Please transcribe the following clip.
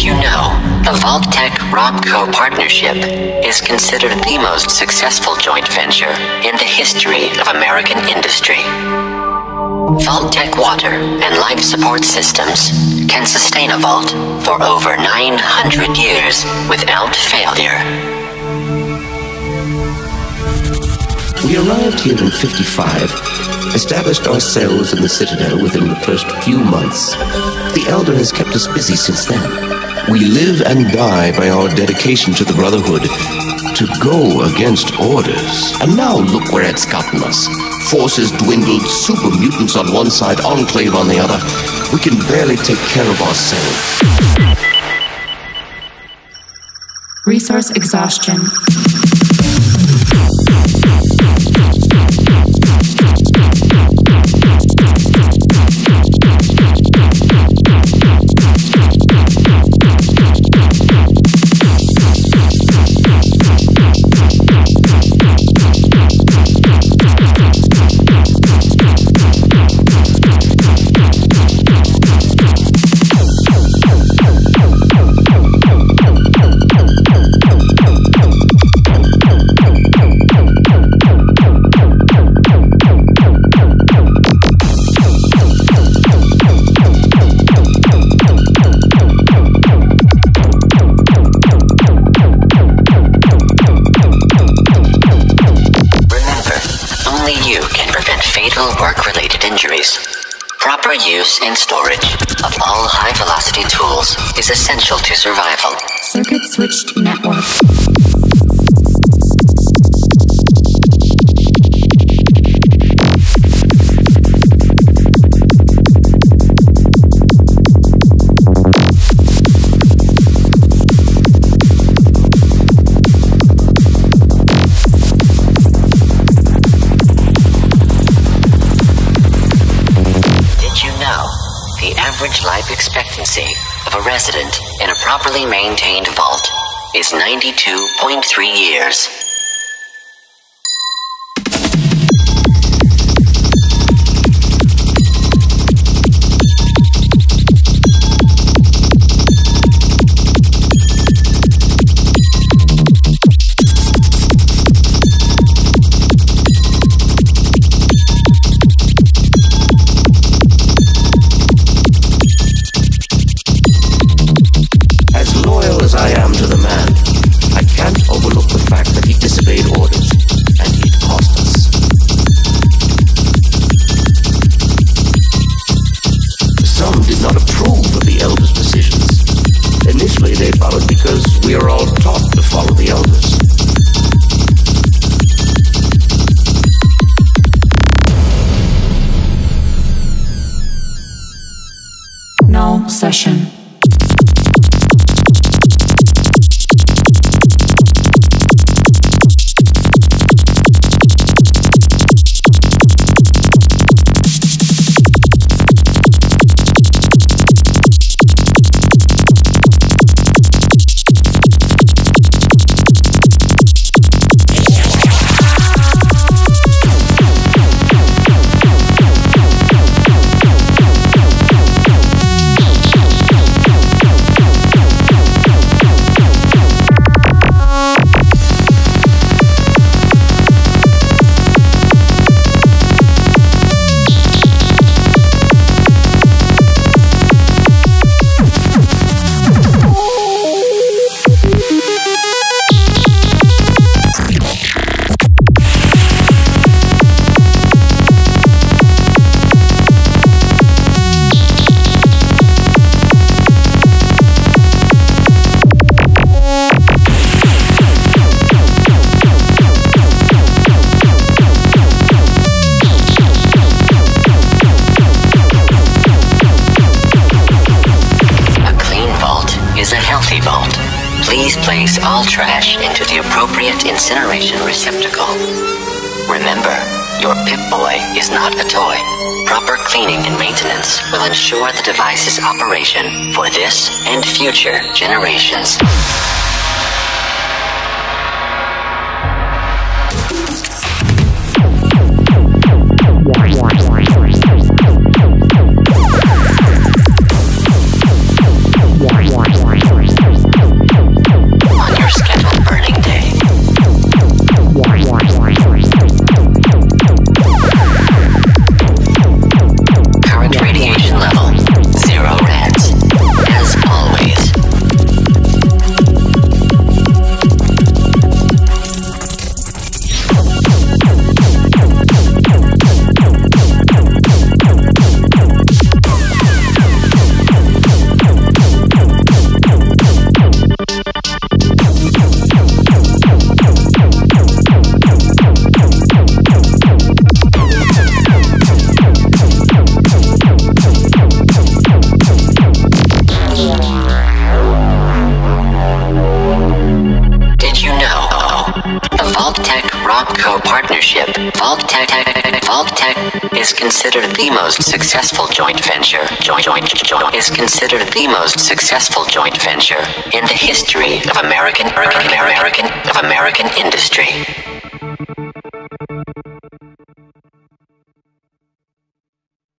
You know the Vault-Tec Robco partnership is considered the most successful joint venture in the history of American industry? Vault-Tec water and life support systems can sustain a vault for over 900 years without failure. We arrived here in 55, established ourselves in the Citadel within the first few months. The Elder has kept us busy since then. We live and die by our dedication to the Brotherhood, to go against orders. And now look where it's gotten us. Forces dwindled, super mutants on one side, Enclave on the other. We can barely take care of ourselves. Resource exhaustion. Work-related injuries. Proper use and storage of all high-velocity tools is essential to survival. Circuit switched network. Average life expectancy of a resident in a properly maintained vault is 92.3 years? Please place all trash into the appropriate incineration receptacle. Remember, your Pip-Boy is not a toy. Proper cleaning and maintenance will ensure the device's operation for this and future generations. Vault-Tec Robco partnership, Vault-Tec, Vault-Tec is considered the most successful joint venture. Joint, joint, joint is considered the most successful joint venture in the history of American, American, American, of American industry.